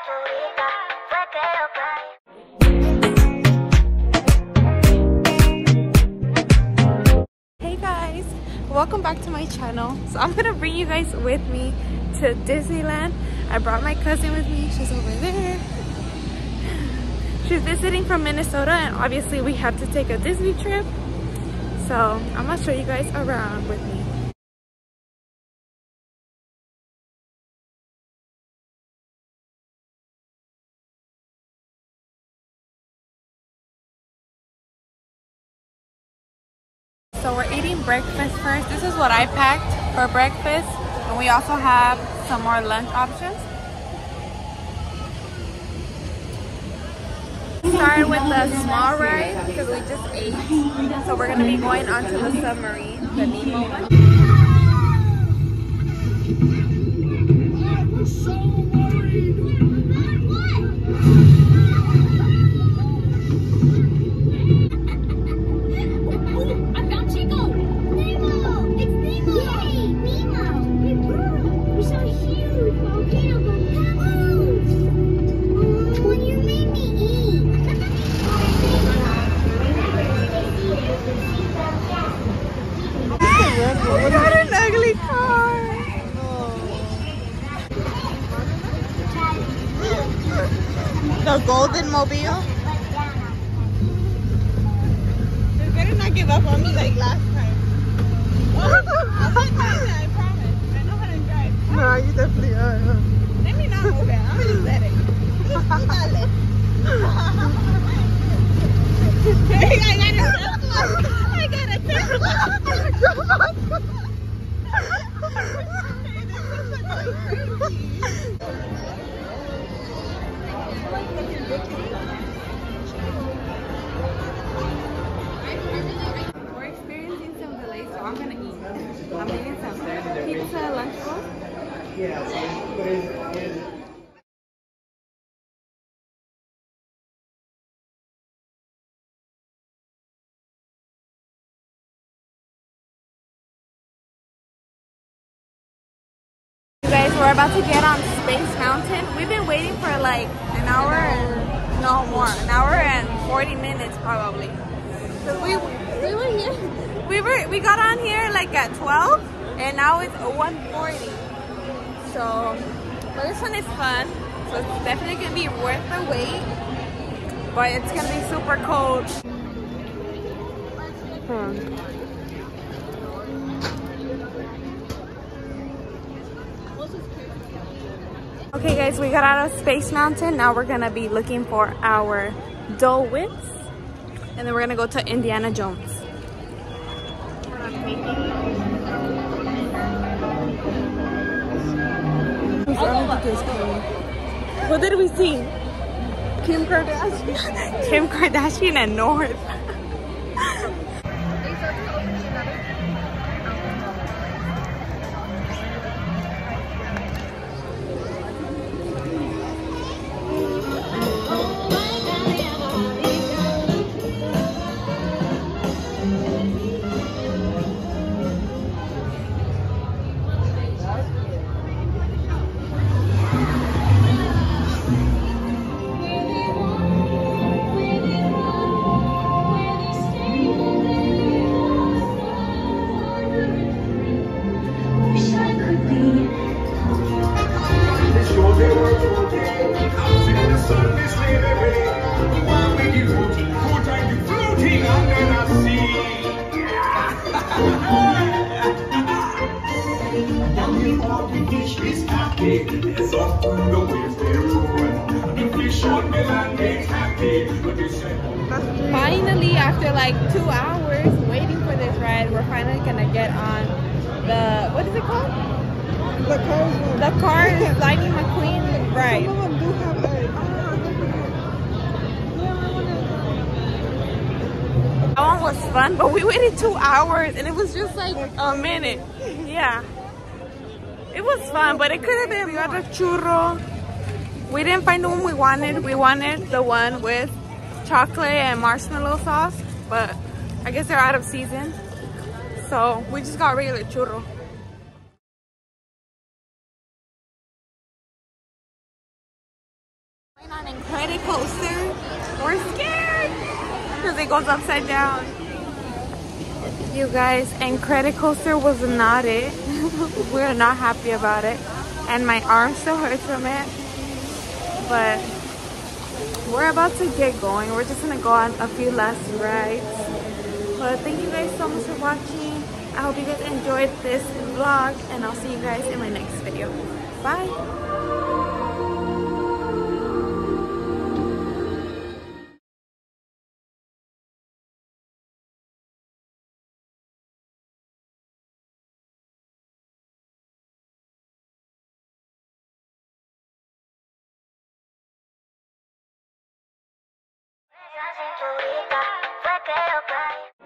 Hey guys, welcome back to my channel. So I'm gonna bring you guys with me to Disneyland. I brought my cousin with me, she's over there. She's visiting from Minnesota and obviously we had to take a Disney trip. So I'm gonna show you guys around with me. So we're eating breakfast first. This is what I packed for breakfast. And we also have some more lunch options. Started with the small ride because we just ate. So we're gonna be going onto the submarine, the Nemo one. The golden mobile. You better not give up on me like last time. You guys, we're about to get on Space Mountain. We've been waiting for like an hour and no more, an hour and 40 minutes probably. So we. We were we got on here like at 12 and now it's 1:40. So, but this one is fun. So it's definitely gonna be worth the wait. But it's gonna be super cold. Hmm. Okay guys, we got out of Space Mountain. Now we're gonna be looking for our Dole Whips. And then we're gonna go to Indiana Jones. What did we see? Kim Kardashian. Kim Kardashian and North. Finally, after like two hours waiting for this ride, we're finally gonna get on the what is it called? The one. The car Lightning McQueen ride. One was fun, but we waited two hours and it was just like a minute. Yeah. It was fun, but it could have been another churro. We didn't find the one we wanted. We wanted the one with chocolate and marshmallow sauce, but I guess they're out of season. So we just got regular churro. We're scared because it goes upside down. You guys, Incredicoaster was not it. we're not happy about it, and my arm still hurts from it. But we're about to get going. We're just gonna go on a few last rides. But thank you guys so much for watching. I hope you guys enjoyed this vlog, and I'll see you guys in my next video. Bye. Esa cinturita fue que yo caí.